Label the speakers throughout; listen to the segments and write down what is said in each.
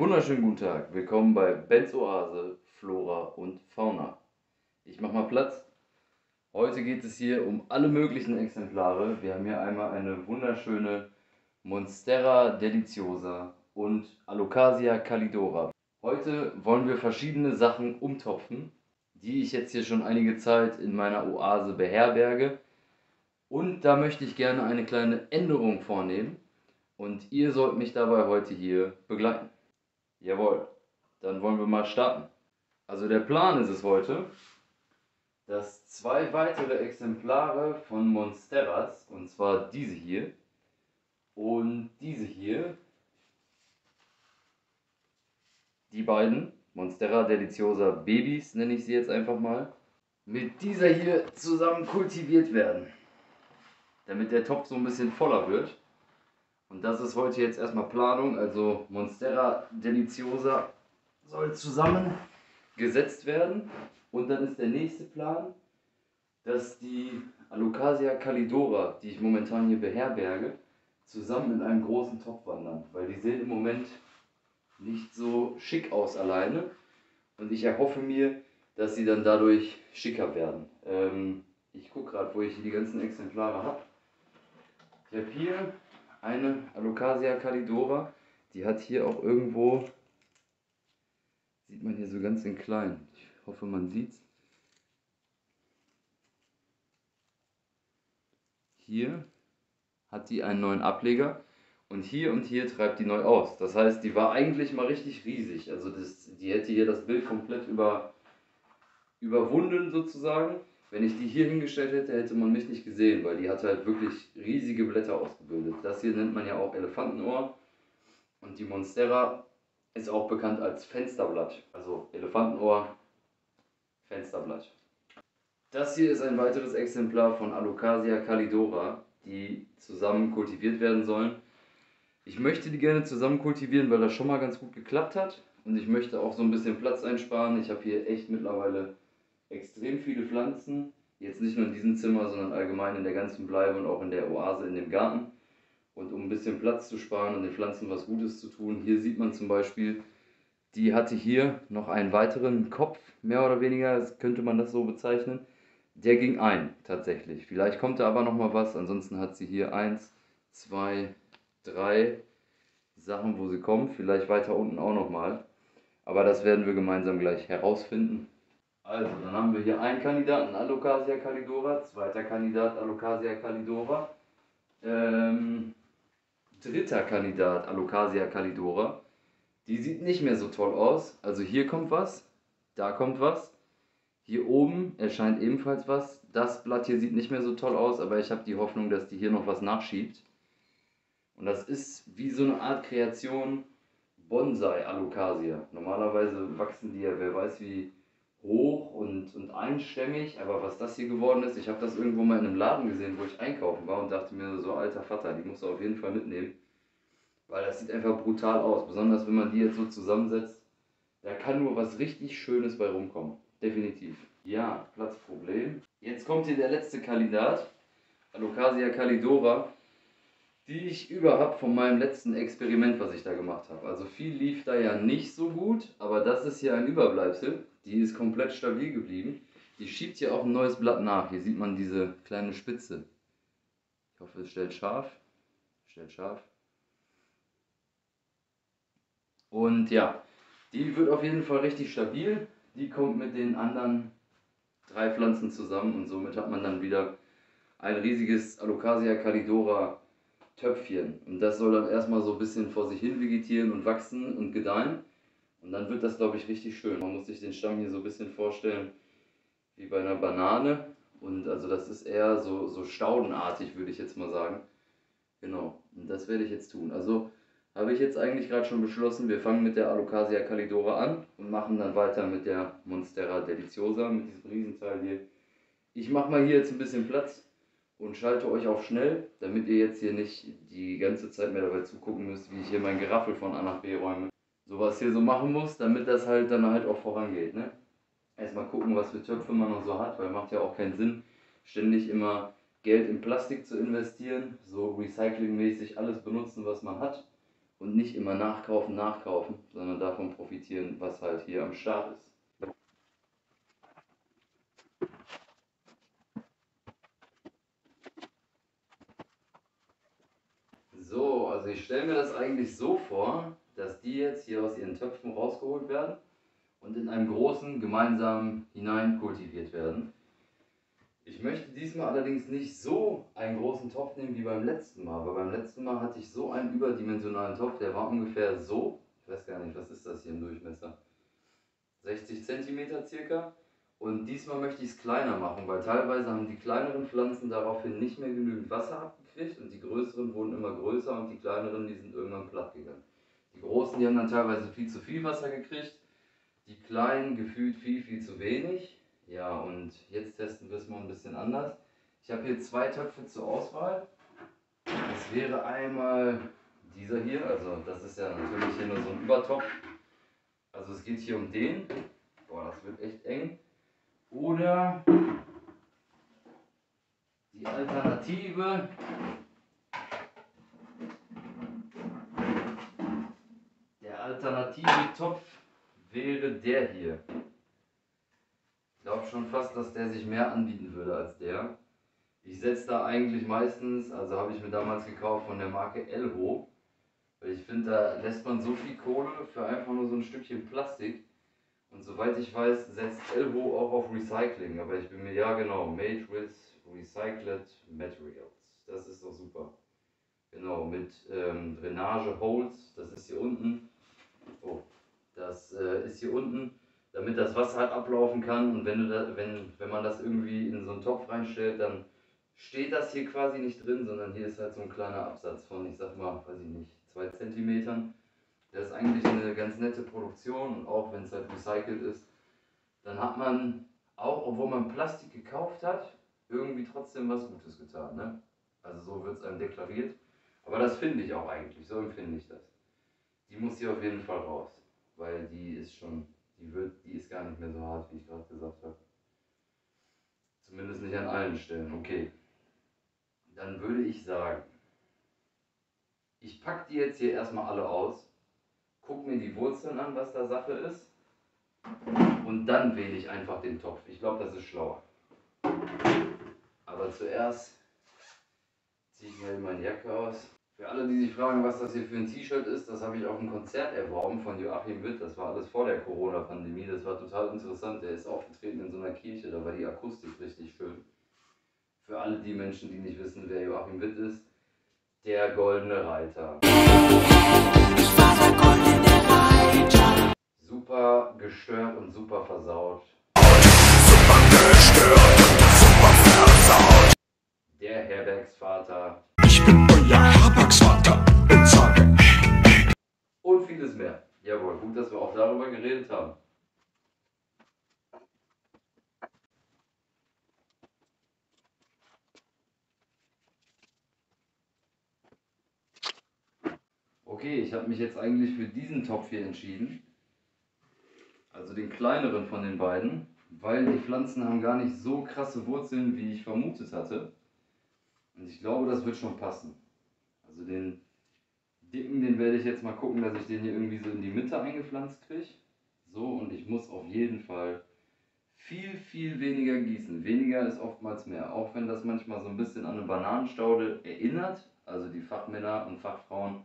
Speaker 1: wunderschönen guten Tag. Willkommen bei Benz Oase, Flora und Fauna. Ich mache mal Platz. Heute geht es hier um alle möglichen Exemplare. Wir haben hier einmal eine wunderschöne Monstera deliciosa und Alocasia calidora. Heute wollen wir verschiedene Sachen umtopfen, die ich jetzt hier schon einige Zeit in meiner Oase beherberge. Und da möchte ich gerne eine kleine Änderung vornehmen. Und ihr sollt mich dabei heute hier begleiten. Jawohl, dann wollen wir mal starten. Also der Plan ist es heute, dass zwei weitere Exemplare von Monsteras, und zwar diese hier und diese hier, die beiden, Monstera deliciosa Babys nenne ich sie jetzt einfach mal, mit dieser hier zusammen kultiviert werden. Damit der Topf so ein bisschen voller wird. Und das ist heute jetzt erstmal Planung. Also Monstera Deliciosa soll zusammengesetzt werden. Und dann ist der nächste Plan, dass die Alocasia calidora, die ich momentan hier beherberge, zusammen in einem großen Topf wandern. Weil die sehen im Moment nicht so schick aus alleine. Und ich erhoffe mir, dass sie dann dadurch schicker werden. Ähm, ich gucke gerade, wo ich die ganzen Exemplare habe. Ich habe hier eine Alocasia calidora. Die hat hier auch irgendwo, sieht man hier so ganz in klein. Ich hoffe, man sieht es. Hier hat die einen neuen Ableger und hier und hier treibt die neu aus. Das heißt, die war eigentlich mal richtig riesig. Also das, die hätte hier das Bild komplett über, überwunden sozusagen. Wenn ich die hier hingestellt hätte, hätte man mich nicht gesehen, weil die hat halt wirklich riesige Blätter ausgebildet. Das hier nennt man ja auch Elefantenohr. Und die Monstera ist auch bekannt als Fensterblatt. Also Elefantenohr, Fensterblatt. Das hier ist ein weiteres Exemplar von Alocasia calidora, die zusammen kultiviert werden sollen. Ich möchte die gerne zusammen kultivieren, weil das schon mal ganz gut geklappt hat. Und ich möchte auch so ein bisschen Platz einsparen. Ich habe hier echt mittlerweile extrem viele Pflanzen, jetzt nicht nur in diesem Zimmer, sondern allgemein in der ganzen Bleibe und auch in der Oase in dem Garten. Und um ein bisschen Platz zu sparen und den Pflanzen was Gutes zu tun, hier sieht man zum Beispiel, die hatte hier noch einen weiteren Kopf, mehr oder weniger, könnte man das so bezeichnen. Der ging ein, tatsächlich. Vielleicht kommt da aber noch mal was. Ansonsten hat sie hier eins, zwei, drei Sachen, wo sie kommt. Vielleicht weiter unten auch noch mal. Aber das werden wir gemeinsam gleich herausfinden. Also, dann haben wir hier einen Kandidaten, Alocasia calidora, zweiter Kandidat, Alocasia calidora, ähm, dritter Kandidat, Alocasia calidora. Die sieht nicht mehr so toll aus. Also hier kommt was, da kommt was, hier oben erscheint ebenfalls was. Das Blatt hier sieht nicht mehr so toll aus, aber ich habe die Hoffnung, dass die hier noch was nachschiebt. Und das ist wie so eine Art Kreation Bonsai Alocasia. Normalerweise wachsen die ja, wer weiß wie hoch und, und einstämmig, aber was das hier geworden ist, ich habe das irgendwo mal in einem Laden gesehen, wo ich einkaufen war und dachte mir so, alter Vater, die musst du auf jeden Fall mitnehmen, weil das sieht einfach brutal aus, besonders wenn man die jetzt so zusammensetzt, da kann nur was richtig Schönes bei rumkommen, definitiv. Ja, Platzproblem. Jetzt kommt hier der letzte Kandidat, Alocasia calidora, die ich über habe von meinem letzten Experiment, was ich da gemacht habe. Also viel lief da ja nicht so gut, aber das ist hier ein Überbleibsel. Die ist komplett stabil geblieben. Die schiebt hier auch ein neues Blatt nach. Hier sieht man diese kleine Spitze. Ich hoffe, es stellt scharf. Stellt scharf. Und ja, die wird auf jeden Fall richtig stabil. Die kommt mit den anderen drei Pflanzen zusammen und somit hat man dann wieder ein riesiges Alocasia calidora Töpfchen. Und das soll dann erstmal so ein bisschen vor sich hin vegetieren und wachsen und gedeihen. Und dann wird das, glaube ich, richtig schön. Man muss sich den Stamm hier so ein bisschen vorstellen wie bei einer Banane. Und also das ist eher so, so staudenartig, würde ich jetzt mal sagen. Genau, und das werde ich jetzt tun. Also habe ich jetzt eigentlich gerade schon beschlossen, wir fangen mit der Alocasia calidora an und machen dann weiter mit der Monstera deliciosa, mit diesem Riesenteil hier. Ich mache mal hier jetzt ein bisschen Platz und schalte euch auf schnell, damit ihr jetzt hier nicht die ganze Zeit mehr dabei zugucken müsst, wie ich hier mein Geraffel von A nach B räume sowas hier so machen muss, damit das halt dann halt auch vorangeht. Ne? Erstmal gucken, was für Töpfe man noch so hat, weil macht ja auch keinen Sinn, ständig immer Geld in Plastik zu investieren, so recyclingmäßig alles benutzen, was man hat und nicht immer nachkaufen, nachkaufen, sondern davon profitieren, was halt hier am Start ist. So, also ich stelle mir das eigentlich so vor, dass die jetzt hier aus ihren Töpfen rausgeholt werden und in einem großen gemeinsam hinein kultiviert werden. Ich möchte diesmal allerdings nicht so einen großen Topf nehmen wie beim letzten Mal, weil beim letzten Mal hatte ich so einen überdimensionalen Topf, der war ungefähr so, ich weiß gar nicht, was ist das hier im Durchmesser? 60 cm circa. Und diesmal möchte ich es kleiner machen, weil teilweise haben die kleineren Pflanzen daraufhin nicht mehr genügend Wasser abgekriegt und die größeren wurden immer größer und die kleineren, die sind irgendwann platt gegangen. Die großen, die haben dann teilweise viel zu viel Wasser gekriegt, die kleinen gefühlt viel, viel zu wenig. Ja, und jetzt testen wir es mal ein bisschen anders. Ich habe hier zwei Töpfe zur Auswahl. Das wäre einmal dieser hier, also das ist ja natürlich hier nur so ein Übertopf. Also es geht hier um den. Boah, das wird echt eng. Oder die Alternative. Der alternative Topf wäre der hier. Ich glaube schon fast, dass der sich mehr anbieten würde als der. Ich setze da eigentlich meistens, also habe ich mir damals gekauft von der Marke Elho. Weil ich finde, da lässt man so viel Kohle für einfach nur so ein Stückchen Plastik. Und soweit ich weiß, setzt Elvo auch auf Recycling. Aber ich bin mir ja genau, made with recycled materials. Das ist doch super. Genau, mit ähm, Drainage Holes, das ist hier unten. Oh, das äh, ist hier unten, damit das Wasser halt ablaufen kann. Und wenn, du da, wenn, wenn man das irgendwie in so einen Topf reinstellt, dann steht das hier quasi nicht drin, sondern hier ist halt so ein kleiner Absatz von, ich sag mal, weiß ich nicht, zwei Zentimetern. Das ist eigentlich eine ganz nette Produktion und auch wenn es halt recycelt ist, dann hat man auch, obwohl man Plastik gekauft hat, irgendwie trotzdem was Gutes getan. Ne? Also so wird es einem deklariert. Aber das finde ich auch eigentlich, so empfinde ich das. Die muss hier auf jeden Fall raus, weil die ist schon, die wird, die ist gar nicht mehr so hart, wie ich gerade gesagt habe. Zumindest nicht an allen Stellen. Okay. Dann würde ich sagen, ich packe die jetzt hier erstmal alle aus gucke mir die Wurzeln an, was da Sache ist. Und dann wähle ich einfach den Topf. Ich glaube, das ist schlauer. Aber zuerst ziehe ich mir meine Jacke aus. Für alle, die sich fragen, was das hier für ein T-Shirt ist, das habe ich auf einem Konzert erworben von Joachim Witt. Das war alles vor der Corona-Pandemie. Das war total interessant. Der ist aufgetreten in so einer Kirche, da war die Akustik richtig schön. Für alle die Menschen, die nicht wissen, wer Joachim Witt ist, der goldene Reiter. Ich war der goldene Reiter. Super gestört und super versaut. Super gestört. Der Herbergsvater. Ich bin euer Herbergsvater und sage. Und vieles mehr. Jawohl, gut, dass wir auch darüber geredet haben. okay, ich habe mich jetzt eigentlich für diesen Topf hier entschieden. Also den kleineren von den beiden, weil die Pflanzen haben gar nicht so krasse Wurzeln, wie ich vermutet hatte. Und ich glaube, das wird schon passen. Also den dicken, den werde ich jetzt mal gucken, dass ich den hier irgendwie so in die Mitte eingepflanzt kriege. So, und ich muss auf jeden Fall viel, viel weniger gießen. Weniger ist oftmals mehr. Auch wenn das manchmal so ein bisschen an eine Bananenstaude erinnert. Also die Fachmänner und Fachfrauen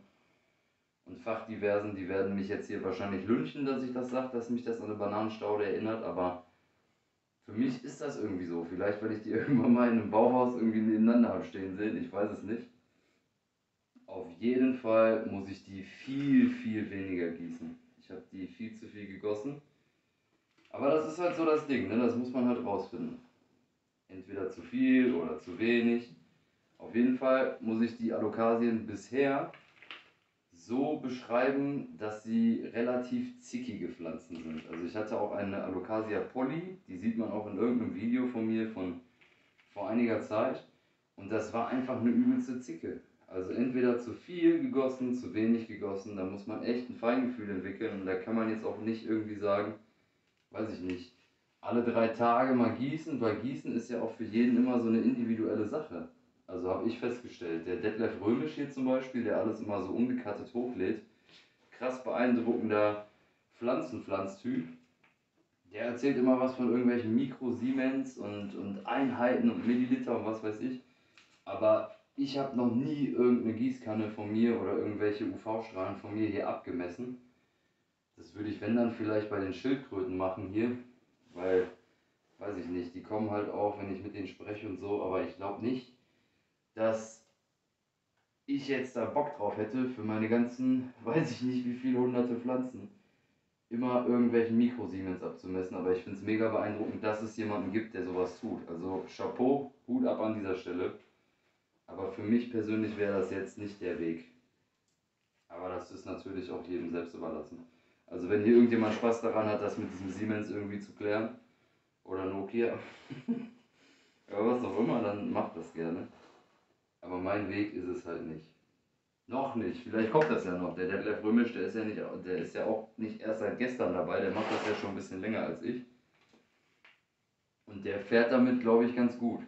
Speaker 1: und Fachdiversen, die werden mich jetzt hier wahrscheinlich lynchen, dass ich das sage, dass mich das an eine Bananenstaude erinnert, aber für mich ist das irgendwie so. Vielleicht, weil ich die irgendwann mal in einem Bauhaus irgendwie nebeneinander habe stehen sehen, ich weiß es nicht. Auf jeden Fall muss ich die viel, viel weniger gießen. Ich habe die viel zu viel gegossen. Aber das ist halt so das Ding, ne? das muss man halt rausfinden. Entweder zu viel oder zu wenig. Auf jeden Fall muss ich die Alokasien bisher so beschreiben, dass sie relativ zickige Pflanzen sind. Also ich hatte auch eine Alocasia Polly, die sieht man auch in irgendeinem Video von mir von vor einiger Zeit. Und das war einfach eine übelste Zicke. Also entweder zu viel gegossen, zu wenig gegossen, da muss man echt ein Feingefühl entwickeln. Und da kann man jetzt auch nicht irgendwie sagen, weiß ich nicht, alle drei Tage mal gießen, weil Gießen ist ja auch für jeden immer so eine individuelle Sache. Also habe ich festgestellt, der Detlef Römisch hier zum Beispiel, der alles immer so ungekattet hochlädt, krass beeindruckender Pflanzenpflanztyp. Der erzählt immer was von irgendwelchen Mikro-Siemens und, und Einheiten und Milliliter und was weiß ich. Aber ich habe noch nie irgendeine Gießkanne von mir oder irgendwelche UV-Strahlen von mir hier abgemessen. Das würde ich, wenn dann, vielleicht bei den Schildkröten machen hier, weil, weiß ich nicht, die kommen halt auch, wenn ich mit denen spreche und so, aber ich glaube nicht, dass ich jetzt da Bock drauf hätte, für meine ganzen, weiß ich nicht wie viele hunderte Pflanzen, immer irgendwelchen Mikrosiemens abzumessen. Aber ich finde es mega beeindruckend, dass es jemanden gibt, der sowas tut. Also Chapeau, Hut ab an dieser Stelle. Aber für mich persönlich wäre das jetzt nicht der Weg. Aber das ist natürlich auch jedem selbst überlassen. Also wenn hier irgendjemand Spaß daran hat, das mit diesem Siemens irgendwie zu klären, oder Nokia, oder was auch immer, dann macht das gerne. Aber mein Weg ist es halt nicht. Noch nicht, vielleicht kommt das ja noch. Der Detlef Römisch, der ist ja nicht, der ist ja auch nicht erst seit gestern dabei, der macht das ja schon ein bisschen länger als ich. Und der fährt damit, glaube ich, ganz gut.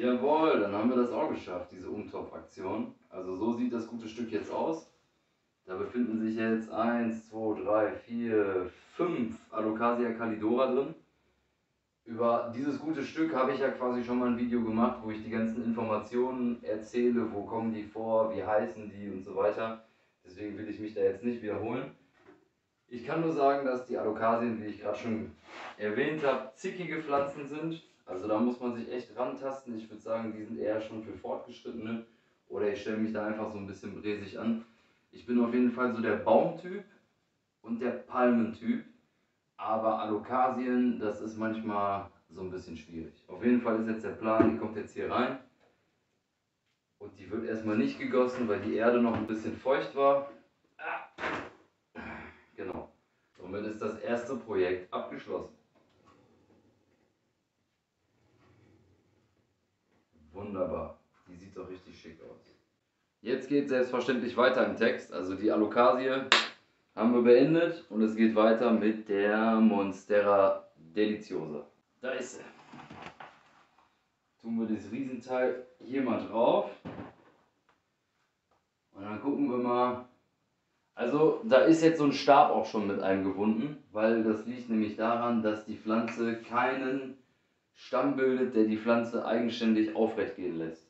Speaker 1: Jawohl, dann haben wir das auch geschafft, diese Umtopfaktion. Also so sieht das gute Stück jetzt aus. Da befinden sich jetzt 1, 2, 3, 4, 5 Alocasia calidora drin. Über dieses gute Stück habe ich ja quasi schon mal ein Video gemacht, wo ich die ganzen Informationen erzähle, wo kommen die vor, wie heißen die und so weiter. Deswegen will ich mich da jetzt nicht wiederholen. Ich kann nur sagen, dass die Alokasien, wie ich gerade schon erwähnt habe, zickige Pflanzen sind. Also da muss man sich echt rantasten. Ich würde sagen, die sind eher schon für Fortgeschrittene. Oder ich stelle mich da einfach so ein bisschen bräsig an. Ich bin auf jeden Fall so der Baumtyp und der Palmentyp. Aber Alokasien, das ist manchmal so ein bisschen schwierig. Auf jeden Fall ist jetzt der Plan, die kommt jetzt hier rein. Und die wird erstmal nicht gegossen, weil die Erde noch ein bisschen feucht war. Genau. Somit ist das erste Projekt abgeschlossen. Wunderbar. Die sieht doch richtig schick aus. Jetzt geht selbstverständlich weiter im Text. Also die Alocasie haben wir beendet und es geht weiter mit der Monstera Deliciosa. Da ist sie. Tun wir das Riesenteil hier mal drauf. Und dann gucken wir mal. Also da ist jetzt so ein Stab auch schon mit eingebunden, weil das liegt nämlich daran, dass die Pflanze keinen Stamm bildet, der die Pflanze eigenständig aufrecht gehen lässt.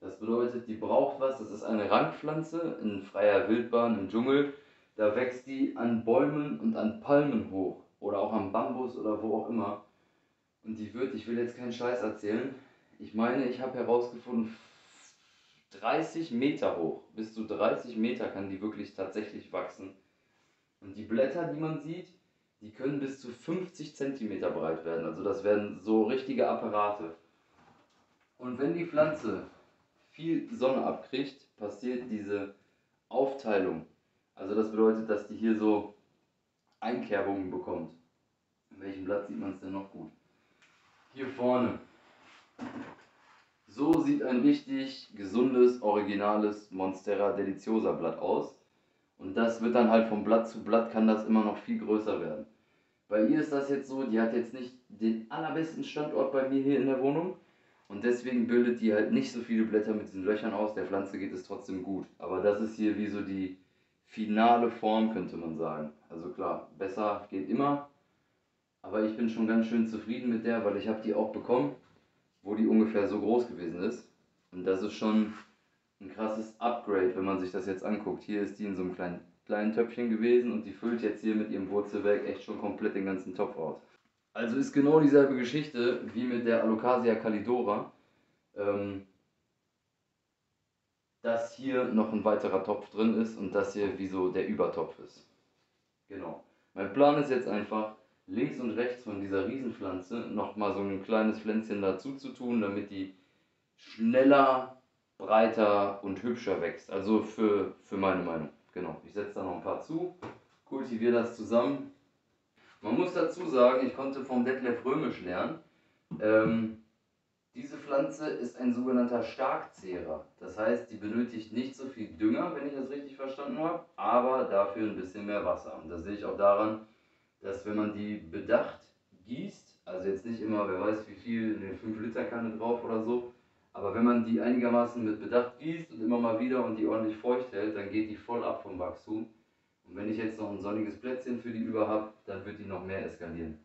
Speaker 1: Das bedeutet, die braucht was, das ist eine Rangpflanze in freier Wildbahn im Dschungel. Da wächst die an Bäumen und an Palmen hoch oder auch am Bambus oder wo auch immer. Und die wird, ich will jetzt keinen Scheiß erzählen, ich meine, ich habe herausgefunden, 30 Meter hoch, bis zu 30 Meter kann die wirklich tatsächlich wachsen. Und die Blätter, die man sieht, die können bis zu 50 cm breit werden. Also das werden so richtige Apparate. Und wenn die Pflanze viel Sonne abkriegt, passiert diese Aufteilung. Also das bedeutet, dass die hier so Einkerbungen bekommt. In welchem Blatt sieht man es denn noch gut? Hier vorne. So sieht ein richtig gesundes, originales Monstera Deliciosa Blatt aus. Und das wird dann halt von Blatt zu Blatt kann das immer noch viel größer werden. Bei ihr ist das jetzt so, die hat jetzt nicht den allerbesten Standort bei mir hier in der Wohnung. Und deswegen bildet die halt nicht so viele Blätter mit diesen Löchern aus. Der Pflanze geht es trotzdem gut. Aber das ist hier wie so die finale Form, könnte man sagen. Also klar, besser geht immer. Aber ich bin schon ganz schön zufrieden mit der, weil ich habe die auch bekommen, wo die ungefähr so groß gewesen ist. Und das ist schon ein krasses Upgrade, wenn man sich das jetzt anguckt. Hier ist die in so einem kleinen kleinen Töpfchen gewesen und die füllt jetzt hier mit ihrem Wurzelwerk echt schon komplett den ganzen Topf aus. Also ist genau dieselbe Geschichte wie mit der Alocasia calidora, ähm, dass hier noch ein weiterer Topf drin ist und das hier wie so der Übertopf ist. Genau. Mein Plan ist jetzt einfach, links und rechts von dieser Riesenpflanze nochmal so ein kleines Pflänzchen dazu zu tun, damit die schneller, breiter und hübscher wächst. Also für, für meine Meinung. Genau. Ich setze da noch ein paar zu, kultiviere das zusammen. Man muss dazu sagen, ich konnte vom Detlef Römisch lernen. Ähm, diese Pflanze ist ein sogenannter Starkzehrer. Das heißt, die benötigt nicht so viel Dünger, wenn ich das richtig verstanden habe, aber dafür ein bisschen mehr Wasser. Und das sehe ich auch daran, dass wenn man die bedacht gießt, also jetzt nicht immer, wer weiß wie viel, eine 5 Liter Kanne drauf oder so, aber wenn man die einigermaßen mit Bedacht gießt und immer mal wieder und die ordentlich feucht hält, dann geht die voll ab vom Wachstum. Und wenn ich jetzt noch ein sonniges Plätzchen für die über habe, dann wird die noch mehr eskalieren.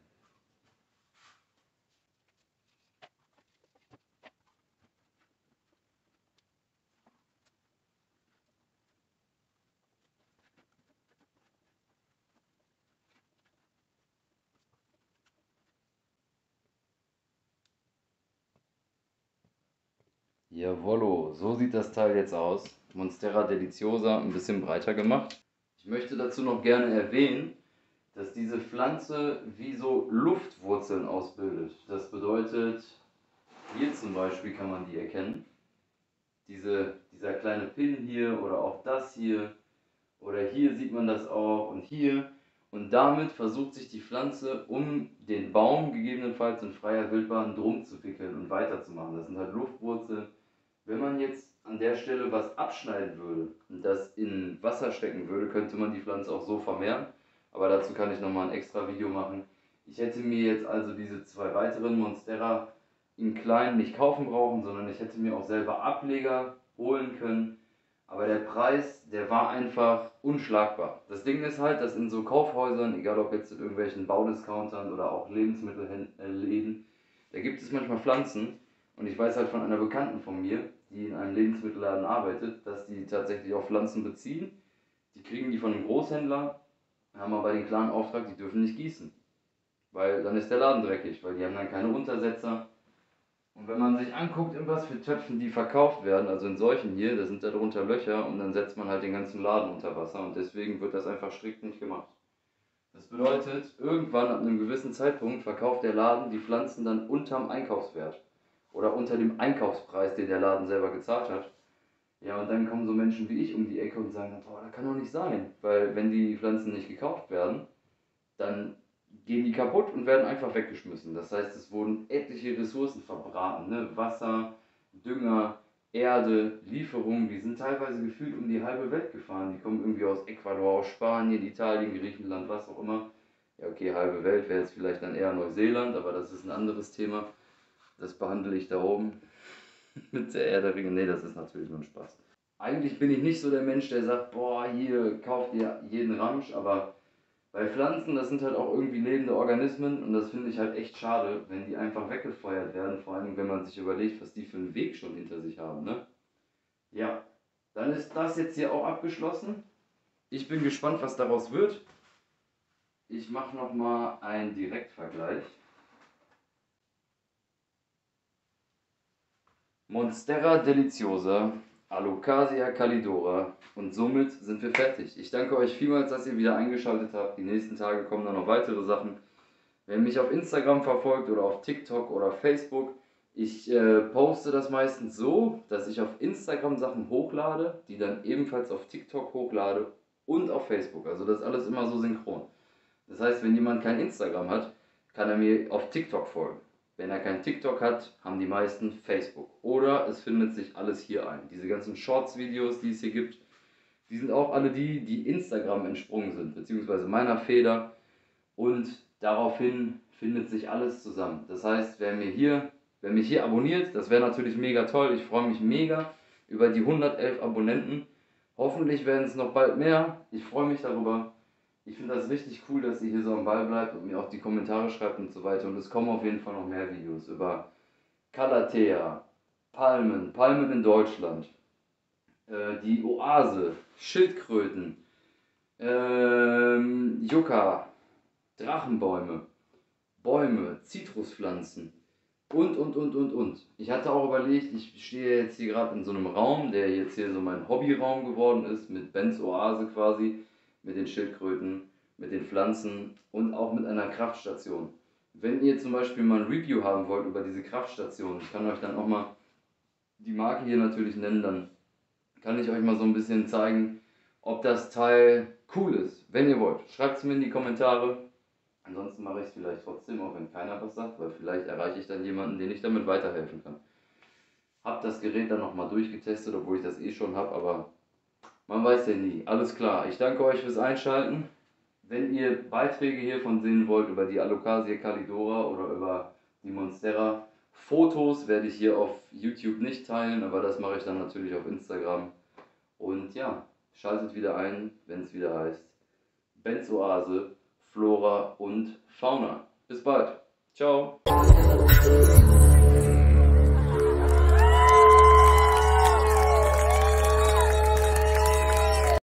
Speaker 1: Jawollo, so sieht das Teil jetzt aus. Monstera Deliciosa ein bisschen breiter gemacht. Ich möchte dazu noch gerne erwähnen, dass diese Pflanze wie so Luftwurzeln ausbildet. Das bedeutet, hier zum Beispiel kann man die erkennen. Diese, dieser kleine Pin hier oder auch das hier. Oder hier sieht man das auch und hier. Und damit versucht sich die Pflanze um den Baum gegebenenfalls in freier Wildbahn drum zu wickeln und weiterzumachen. Das sind halt Luftwurzeln wenn man jetzt an der Stelle was abschneiden würde und das in Wasser stecken würde, könnte man die Pflanze auch so vermehren. Aber dazu kann ich nochmal ein extra Video machen. Ich hätte mir jetzt also diese zwei weiteren Monstera in klein nicht kaufen brauchen, sondern ich hätte mir auch selber Ableger holen können. Aber der Preis, der war einfach unschlagbar. Das Ding ist halt, dass in so Kaufhäusern, egal ob jetzt in irgendwelchen Baudiscountern oder auch Lebensmittelläden, da gibt es manchmal Pflanzen. Und ich weiß halt von einer Bekannten von mir, die in einem Lebensmittelladen arbeitet, dass die tatsächlich auch Pflanzen beziehen. Die kriegen die von einem Großhändler, haben aber den klaren Auftrag, die dürfen nicht gießen. Weil dann ist der Laden dreckig, weil die haben dann keine Untersetzer. Und wenn man sich anguckt, in was für Töpfen die verkauft werden, also in solchen hier, da sind da drunter Löcher und dann setzt man halt den ganzen Laden unter Wasser und deswegen wird das einfach strikt nicht gemacht. Das bedeutet, irgendwann ab einem gewissen Zeitpunkt verkauft der Laden die Pflanzen dann unterm Einkaufswert oder unter dem Einkaufspreis, den der Laden selber gezahlt hat. Ja, und dann kommen so Menschen wie ich um die Ecke und sagen, boah, das kann doch nicht sein. Weil wenn die Pflanzen nicht gekauft werden, dann gehen die kaputt und werden einfach weggeschmissen. Das heißt, es wurden etliche Ressourcen verbraten. Ne? Wasser, Dünger, Erde, Lieferungen, die sind teilweise gefühlt um die halbe Welt gefahren. Die kommen irgendwie aus Ecuador, aus Spanien, Italien, Griechenland, was auch immer. Ja, okay, halbe Welt wäre jetzt vielleicht dann eher Neuseeland, aber das ist ein anderes Thema das behandle ich da oben mit der Erde Ringe. Nee, das ist natürlich nur ein Spaß. Eigentlich bin ich nicht so der Mensch, der sagt, boah, hier kauft ihr jeden Ramsch, aber bei Pflanzen, das sind halt auch irgendwie lebende Organismen und das finde ich halt echt schade, wenn die einfach weggefeuert werden, vor allem wenn man sich überlegt, was die für einen Weg schon hinter sich haben, ne? Ja, dann ist das jetzt hier auch abgeschlossen. Ich bin gespannt, was daraus wird. Ich mache nochmal einen Direktvergleich. Monstera Deliciosa, Alocasia Calidora und somit sind wir fertig. Ich danke euch vielmals, dass ihr wieder eingeschaltet habt. Die nächsten Tage kommen dann noch weitere Sachen. Wer mich auf Instagram verfolgt oder auf TikTok oder Facebook, ich äh, poste das meistens so, dass ich auf Instagram Sachen hochlade, die dann ebenfalls auf TikTok hochlade und auf Facebook. Also das ist alles immer so synchron. Das heißt, wenn jemand kein Instagram hat, kann er mir auf TikTok folgen. Wenn er kein TikTok hat, haben die meisten Facebook. Oder es findet sich alles hier ein. Diese ganzen Shorts-Videos, die es hier gibt, die sind auch alle die, die Instagram entsprungen sind, beziehungsweise meiner Feder. Und daraufhin findet sich alles zusammen. Das heißt, wer mir hier, wer mich hier abonniert, das wäre natürlich mega toll. Ich freue mich mega über die 111 Abonnenten. Hoffentlich werden es noch bald mehr. Ich freue mich darüber. Ich finde das richtig cool, dass ihr hier so am Ball bleibt und mir auch die Kommentare schreibt und so weiter. Und es kommen auf jeden Fall noch mehr Videos über Calathea, Palmen, Palmen in Deutschland, äh, die Oase, Schildkröten, ähm, Yucca, Drachenbäume, Bäume, Zitruspflanzen und, und, und, und, und. Ich hatte auch überlegt, ich stehe jetzt hier gerade in so einem Raum, der jetzt hier so mein Hobbyraum geworden ist, mit Bens Oase quasi mit den Schildkröten mit den Pflanzen und auch mit einer Kraftstation. Wenn ihr zum Beispiel mal ein Review haben wollt über diese Kraftstation, ich kann euch dann auch mal die Marke hier natürlich nennen, dann kann ich euch mal so ein bisschen zeigen, ob das Teil cool ist. Wenn ihr wollt, schreibt es mir in die Kommentare. Ansonsten mache ich es vielleicht trotzdem, auch wenn keiner was sagt, weil vielleicht erreiche ich dann jemanden, den ich damit weiterhelfen kann. Hab das Gerät dann nochmal durchgetestet, obwohl ich das eh schon habe, aber man weiß ja nie. Alles klar. Ich danke euch fürs Einschalten. Wenn ihr Beiträge hiervon sehen wollt über die Alocasia calidora oder über die Monstera, Fotos werde ich hier auf YouTube nicht teilen, aber das mache ich dann natürlich auf Instagram. Und ja, schaltet wieder ein, wenn es wieder heißt Benzoase, Flora und Fauna. Bis bald. Ciao.